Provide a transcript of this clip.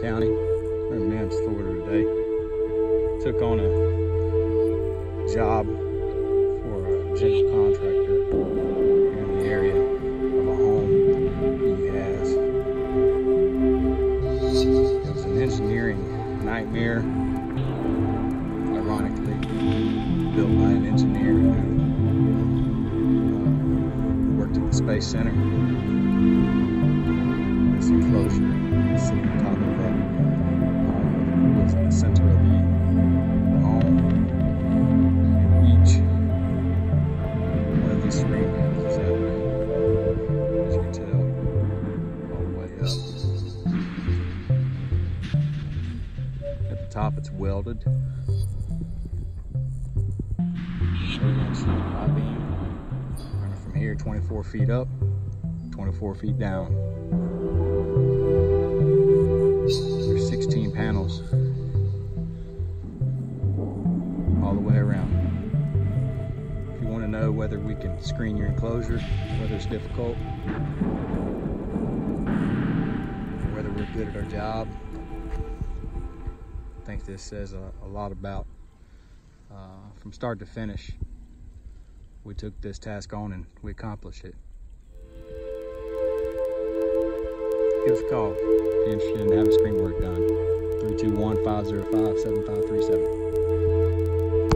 County. We're in Mims, Florida today. Took on a job for a general contractor here in the area of a home he has. It was an engineering nightmare, ironically, built by an engineer who worked at the Space Center. Top, it's welded. 8 inch I-beam running from here 24 feet up, 24 feet down. There's 16 panels all the way around. If you want to know whether we can screen your enclosure, whether it's difficult, whether we're good at our job, think this says a, a lot about uh, from start to finish. We took this task on and we accomplished it. Give us a call if you're interested in having screen work done. 321 505 7537.